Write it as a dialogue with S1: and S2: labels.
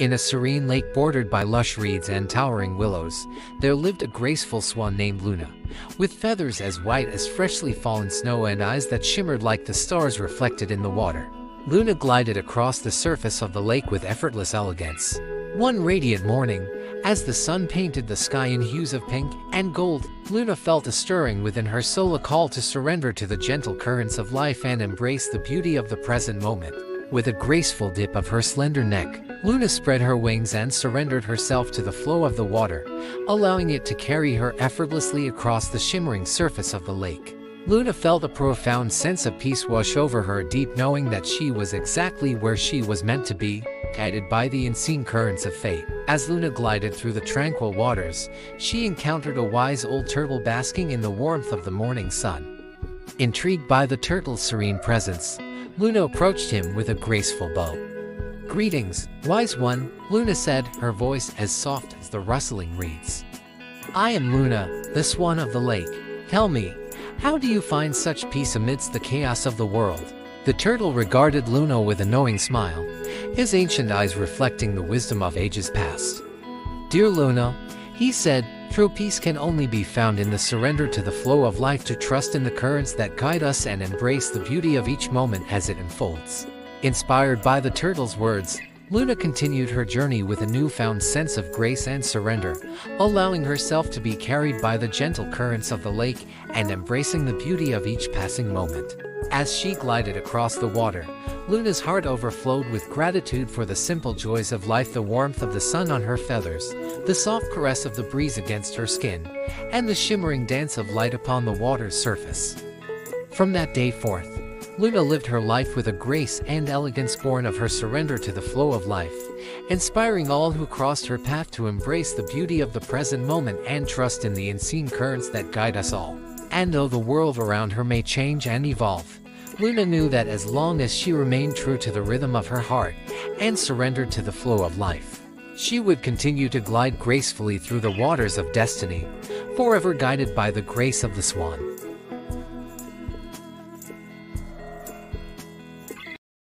S1: In a serene lake bordered by lush reeds and towering willows, there lived a graceful swan named Luna, with feathers as white as freshly fallen snow and eyes that shimmered like the stars reflected in the water. Luna glided across the surface of the lake with effortless elegance. One radiant morning, as the sun painted the sky in hues of pink and gold, Luna felt a stirring within her soul a call to surrender to the gentle currents of life and embrace the beauty of the present moment. With a graceful dip of her slender neck, Luna spread her wings and surrendered herself to the flow of the water, allowing it to carry her effortlessly across the shimmering surface of the lake. Luna felt a profound sense of peace wash over her deep knowing that she was exactly where she was meant to be, guided by the unseen currents of fate. As Luna glided through the tranquil waters, she encountered a wise old turtle basking in the warmth of the morning sun. Intrigued by the turtle's serene presence, Luna approached him with a graceful bow. Greetings, wise one, Luna said, her voice as soft as the rustling reeds. I am Luna, the swan of the lake. Tell me, how do you find such peace amidst the chaos of the world? The turtle regarded Luna with a knowing smile, his ancient eyes reflecting the wisdom of ages past. Dear Luna, he said, true peace can only be found in the surrender to the flow of life to trust in the currents that guide us and embrace the beauty of each moment as it unfolds. Inspired by the turtle's words, Luna continued her journey with a newfound sense of grace and surrender, allowing herself to be carried by the gentle currents of the lake and embracing the beauty of each passing moment. As she glided across the water, Luna's heart overflowed with gratitude for the simple joys of life the warmth of the sun on her feathers, the soft caress of the breeze against her skin, and the shimmering dance of light upon the water's surface. From that day forth, Luna lived her life with a grace and elegance born of her surrender to the flow of life, inspiring all who crossed her path to embrace the beauty of the present moment and trust in the unseen currents that guide us all. And though the world around her may change and evolve, Luna knew that as long as she remained true to the rhythm of her heart and surrendered to the flow of life, she would continue to glide gracefully through the waters of destiny, forever guided by the grace of the swan.